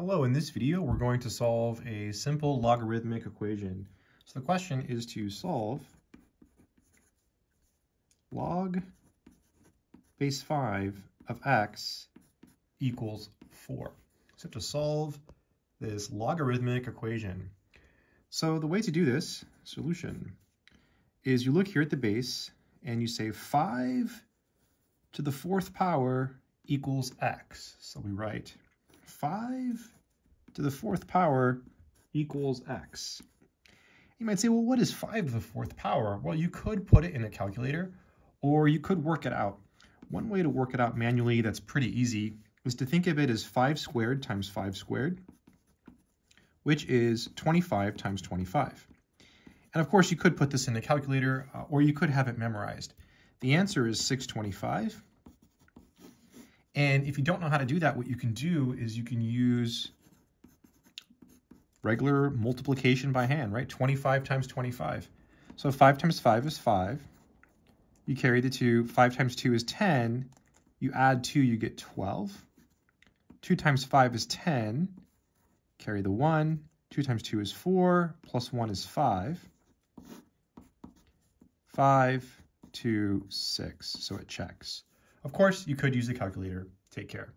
Hello, in this video we're going to solve a simple logarithmic equation. So the question is to solve log base 5 of x equals 4. So to solve this logarithmic equation. So the way to do this solution is you look here at the base and you say 5 to the fourth power equals x. So we write 5 to the fourth power equals x. You might say, well, what is 5 to the fourth power? Well, you could put it in a calculator, or you could work it out. One way to work it out manually that's pretty easy is to think of it as 5 squared times 5 squared, which is 25 times 25. And of course, you could put this in a calculator, uh, or you could have it memorized. The answer is 625. And if you don't know how to do that, what you can do is you can use regular multiplication by hand, right? 25 times 25. So 5 times 5 is 5. You carry the 2. 5 times 2 is 10. You add 2, you get 12. 2 times 5 is 10. Carry the 1. 2 times 2 is 4. Plus 1 is 5. 5, 2, 6. So it checks. Of course, you could use a calculator. Take care.